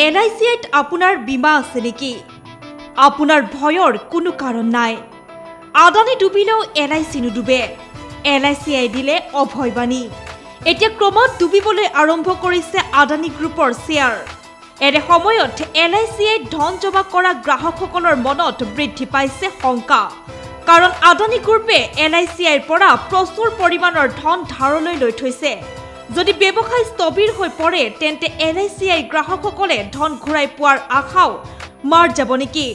L I C আইত আপোনাৰ বীমা আছে নেকি? আপোনাৰ ভয়ৰ কোনো কাৰণ নাই। আদানী ডুবিলেও এল আই চি নুডুবে। এল আই চি আই দিলে অভয়বাণী এতিয়া ক্ৰমাৎ ডুবিবলৈ আৰম্ভ কৰিছে আদানী গ্ৰুপৰ শ্বেয়াৰ। এনে সময়ত এল আই চি আইত ধন জমা কৰা গ্ৰাহকসকলৰ মনত বৃদ্ধি পাইছে শংকা। কাৰণ আদানী গ্ৰুপে এল আই চি আইৰ পৰা প্ৰচুৰ পৰিমাণৰ ধন ধাৰলৈ লৈ থৈছে। যদি ব্যৱসায় স্থবিৰ হৈ পৰে তেন্তে এল আই চি আই গ্ৰাহকসকলে ধন ঘূৰাই পোৱাৰ আশাও মাৰ যাব নেকি?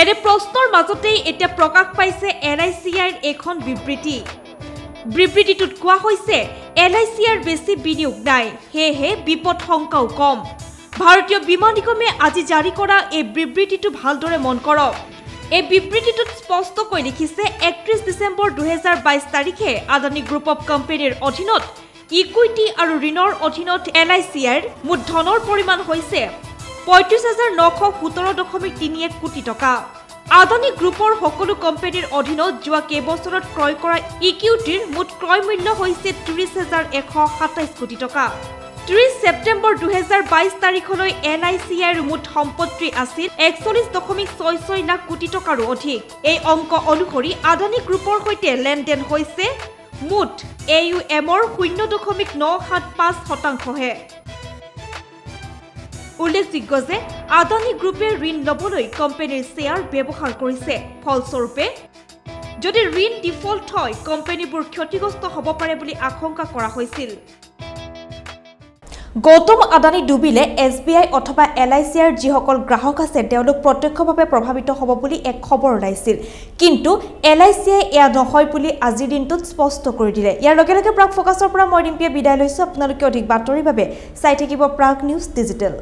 এনে প্ৰশ্নৰ মাজতেই এতিয়া প্ৰকাশ পাইছে এল আই চি আইৰ এখন বিবৃতি। বিবৃতিটোত কোৱা হৈছে এল আই চি আইৰ বেছি বিনিয়োগ নাই সেয়েহে বিপদ শংকাও কম। ভাৰতীয় বীমা নিগমে আজি জাৰি কৰা এই বিবৃতিটো ভালদৰে মন কৰক। এই বিবৃতিটোত স্পষ্টকৈ লিখিছে একত্ৰিছ ডিচেম্বৰ দুহেজাৰ বাইছ তাৰিখে আদানী গ্ৰুপ অৱ কোম্পানীৰ অধীনত ইকুইটি আৰু ঋণৰ অধীনত এল আই চি আইৰ মুঠ ধনৰ পৰিমাণ হৈছে পঁয়ত্ৰিছ হাজাৰ নশ সোতৰ দশমিক তিনি এক কোটি টকা। আদানী গ্ৰুপৰ সকলো কোম্পানীৰ অধীনত যোৱা কেইবছৰত ক্ৰয় কৰা ইকুইটিৰ মুঠ ক্ৰয় মূল্য হৈছে ত্ৰিছ হাজাৰ এশ সাতাইছ কোটি টকা। ত্ৰিছ ছেপ্টেম্বৰ দুহেজাৰ বাইছ তাৰিখলৈ এন আই চি আইৰ মুঠ সম্পত্তি আছিল একচল্লিছ দশমিক ছয় ছয় লাখ কোটি টকাৰো অধিক। এই অংক অনুসৰি আদানী গ্ৰুপৰ সৈতে লেনদেন হৈছে মুঠ এ ইউ এমৰ শূন্য দশমিক ন সাত পাঁচ শতাংশহে। উল্লেখযোগ্য যে আদানী গ্ৰুপে ঋণ ল'বলৈ কোম্পানীৰ শ্বেয়াৰ ব্যৱহাৰ কৰিছে। ফলস্বৰূপে যদি ঋণ ডিফল্ট হয় কোম্পানীবোৰ ক্ষতিগ্ৰস্ত হ'ব পাৰে বুলি আশংকা কৰা হৈছিল। গৌতম আদানী ডুবিলে এছ বি আই অথবা এল আই চি আইৰ যিসকল গ্ৰাহক আছে তেওঁলোক প্ৰত্যক্ষভাৱে প্ৰভাৱিত হ'ব বুলি এক খবৰ ওলাইছিল। কিন্তু এল আই চি আই এয়া নহয় বুলি আজিৰ দিনটোত স্পষ্ট কৰি দিলে। ইয়াৰ লগে লগে প্ৰাগ ফ'কাছৰ পৰা মই ডিম্পিয়ে বিদায় লৈছোঁ। আপোনালোকে অধিক বাতৰিৰ বাবে চাই থাকিব প্ৰাগ নিউজ ডিজিটেল।